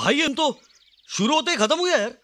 भाई हम तो शुरू होते ही खत्म हो गया यार।